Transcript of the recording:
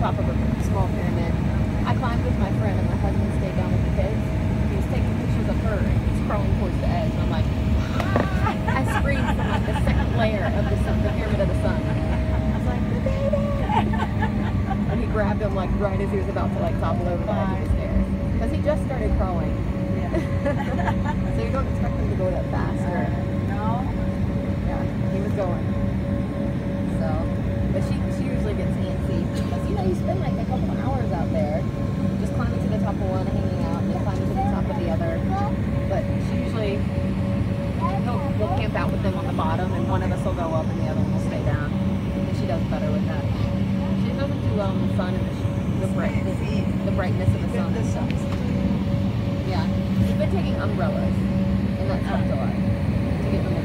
top of a small pyramid. I climbed with my friend and my husband stayed down with the kids. He was taking pictures of her and he's crawling towards the edge and I'm like, I screamed from like the second layer of the, sun, the pyramid of the sun. I was like, the baby! And he grabbed him like right as he was about to like topple over. With them on the bottom, and one of us will go up, and the other one will stay down. And she does better with that. She doesn't do well in the sun and the, bright the, the brightness of the sun and stuff. Yeah, we've been taking umbrellas, in and that's helped a lot.